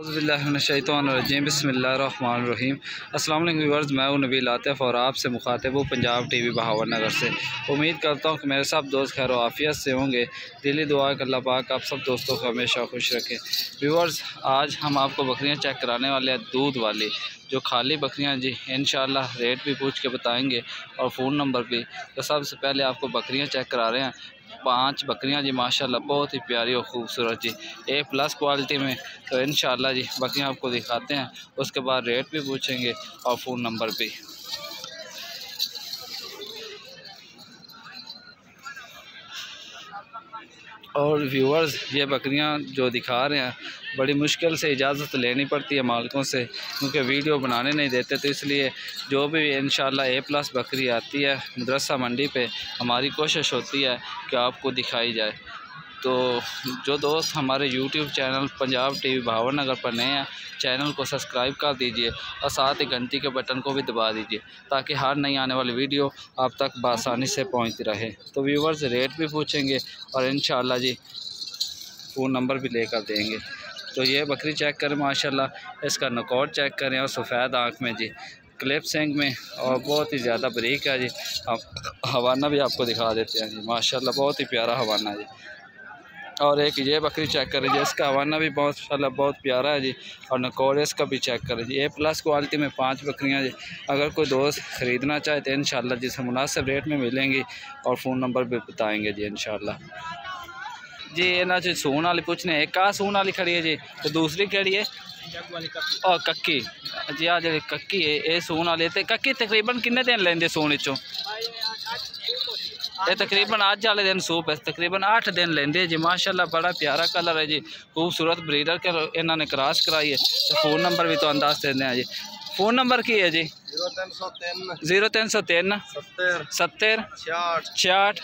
अज़बिल्लाशैतरजीम बसमीम व्यूवर्स मैं हूँ नबी आतिफ़ और आपसे मुखातिब हूँ पंजाब टी वी बहावर नगर से। उम्मीद करता हूँ कि मेरे सब दोस्त खैर आफ़ियत से होंगे। दिली दुआ कर अल्लाह पाक आप सब दोस्तों को हमेशा खुश रखें। व्यूवर्स आज हम आपको बकरियाँ चेक कराने वाले हैं दूध वाली, जो खाली बकरियाँ जी। इन रेट भी पूछ के बताएँगे और फ़ोन नंबर भी। तो सबसे पहले आपको बकरियाँ चेक करा रहे हैं। पाँच बकरियाँ जी, माशाल्लाह, बहुत ही प्यारी और ख़ूबसूरत जी। ए प्लस क्वालिटी में तो इन जी, बकरियाँ आपको दिखाते हैं। उसके बाद रेट भी पूछेंगे और फ़ोन नंबर भी। और व्यूअर्स ये बकरियाँ जो दिखा रहे हैं, बड़ी मुश्किल से इजाज़त लेनी पड़ती है मालिकों से, क्योंकि वीडियो बनाने नहीं देते तो इसलिए जो भी इन ए प्लस बकरी आती है, मदरसा मंडी पे, हमारी कोशिश होती है कि आपको दिखाई जाए। तो जो दोस्त हमारे यूट्यूब चैनल पंजाब टीवी भावर नगर पर नए हैं, चैनल को सब्सक्राइब कर दीजिए और साथ ही घंटी के बटन को भी दबा दीजिए, ताकि हर नई आने वाली वीडियो आप तक बसानी से पहुँचती रहे। तो व्यूवर्स रेट भी पूछेंगे और इन जी फ़ोन नंबर भी लेकर देंगे। तो ये बकरी चेक करें, माशाल्लाह। इसका नकौर चेक करें और सफ़ेद आँख में जी क्लिप सेंग में और बहुत ही ज़्यादा बरीक है जी। आप, हवाना भी आपको दिखा देते हैं जी, माशाल्लाह, बहुत ही प्यारा हवाना जी। और एक ये बकरी चेक करें जी, इसका हवाना भी बहुत, माशाल्लाह बहुत प्यारा है जी, और नकोर इसका भी चेक करें जी। ए प्लस क्वालिटी में पाँच बकरियाँ जी। अगर कोई दोस्त ख़रीदना चाहे तो इन शाला जिसे मुनासिब रेट में मिलेंगी और फ़ोन नंबर भी बताएँगे जी इन जी, इन्हों सून वाली पूछने एक आ सून वाली खड़ी है जी तो दूसरी खड़ी है? और कक्की। जी आ जी कक्की है ये सून वाली तो कक्की तकरीबन किन्ने दिन लेंगे सून चो ये तकरीबन अज वाले दिन सूप है। तकरीबन अठ दिन लेंगे जी। माशाल्लाह बड़ा प्यारा कलर है जी। खूबसूरत ब्रीडर के इन्होंने क्रॉस कराई है। तो फ़ोन नंबर भी तो दस दें जी। फ़ोन नंबर की है जी? ज़ीरो तीन सौ तीन। सत्तर। छियाठ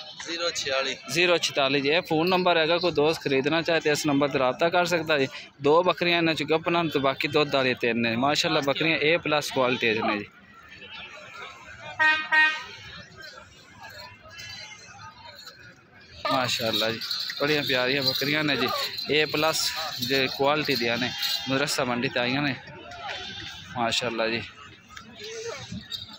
ज़ीरो छताली जी। फ़ोन नंबर है कोई दोस्त खरीदना चाहे तो इस नंबर पर रबता कर सकता जी। दो बकरियाँ इन्हें गपना तो बाकी दुध वाली तीन ने। माशाल्लाह बकरियाँ ए प्लस क्वालिटी ने जी। माशाल्लाह जी। बड़िया प्यारिया बकरियाँ ने जी। ए प्लस जो क्वालिटी दिया ने, मदरसा मंडी ते ने। माशाल्लाह जी।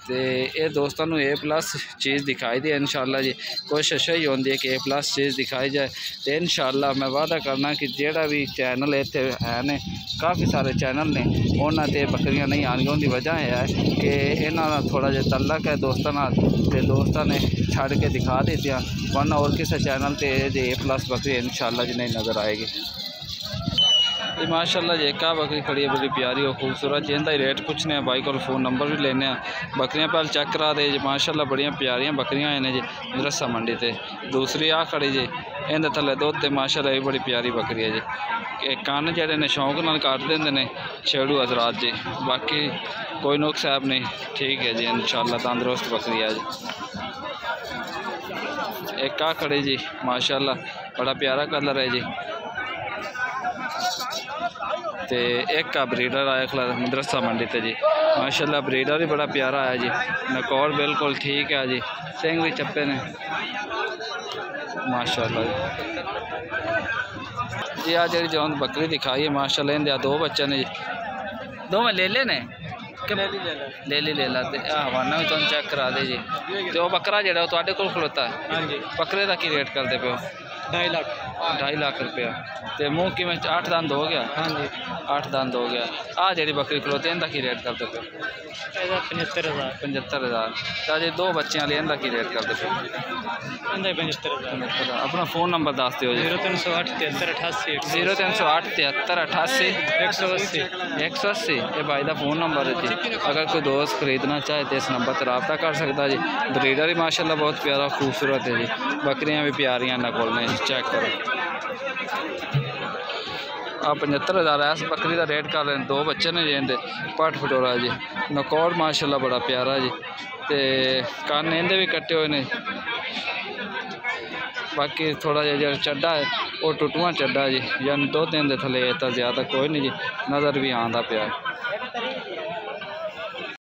तो ये दोस्तों ए प्लस चीज़ दिखाई दी इनशाला जी कोशिश यही होती है कि ए प्लस चीज़ दिखाई जाए तो इनशाला मैं वादा करना कि जोड़ा भी चैनल इतने है ने काफ़ी सारे चैनल ने उन्होंने बकरियाँ नहीं आनी उनकी वजह है कि इन्हों थोड़ा जहा तलक है दोस्तों दोस्तों ने छड़ के दिखा दी वरना और किसी चैनल पर ए प्लस बकरी इनशाला जी नहीं नज़र आएगी ये माशाल्लाह जी, एक बकरी खड़ी है, बड़ी प्यारी और खूबसूरत। ज़िंदा ही रेट पूछने हैं, बाइक फ़ोन नंबर भी लेने बकरियाँ पहले चेक करा दे जी, माशाल्लाह बड़िया प्यारियाँ बकरियाँ हैं जी, रस्सा मंडी से दूसरी आ खड़ी जी इन थले दुध तो माशाल्लाह ये बड़ी प्यारी बकरी है जी। कन्न जेडे ने शौक न कट देंगे ने छेड़ू हजरात जी। बाकी कोई नुक्स नहीं ठीक है जी इन तंदुरुस्त बकरी है जी। एक आ खड़ी जी, माशाल्लाह, बड़ा प्यारा कलर है जी। तो एक का ब्रीडर आया खला मदरसा मंडी ते जी माशाल्लाह ब्रीडर भी बड़ा प्यारा आया जी नकौर बिल्कुल ठीक है जी सिंह भी चप्पे ने माशाल्लाह जी आज जी जो बकरी दिखाई है माशाल्लाह इन दो बच्चे ने जी दो में ले लेने ले ली ले ला हवाना भी तुम चेक करा दे जी तो बकरा जो तो खलोता है हाँ बकरे का की रेट करते पे ढाई लाख ढाई लाख रुपया। तो मूँह कि अठ दंद हो गया? हाँ जी अठ दंद हो गया। आ जी बकरी खलोती इनका की रेट करते पे? पचहत्तर हज़ार। पचहत्तर हज़ार। तो अजे दो बच्चे वाले इनका की रेट करते पे? पचहत्तर अपना फ़ोन नंबर दस दो ज़ीरो तीन सौ अठ तिहत्तर अठासी। ज़ीरो तीन सौ अठ तिहत्तर अठासी। एक सौ अस्सी। एक सौ अस्सी। ये भाई का फ़ोन नंबर है जी। अगर कोई दोस्त खरीदना चाहे तो इस नंबर पर रबता कर सकता जी। ब्रीडर भी माशाल्लाह बहुत प्यारा खूबसूरत है जी। बकरियाँ भी प्यारियाँ ना। को चेक करो। पचहत्तर हज़ार इस बकरी का रेट कर रहे दो बच्चे ने जी पट फटोरा जी नकौर माशाला बड़ा प्यारा जी तो कन्न इंदे भी कट्टे हुए ने बाकी थोड़ा जहा जो चड्डा है वह टुटवा चढ़ा जी जन दो दिन के थले ज़्यादा कोई नहीं जी नज़र भी आता पाया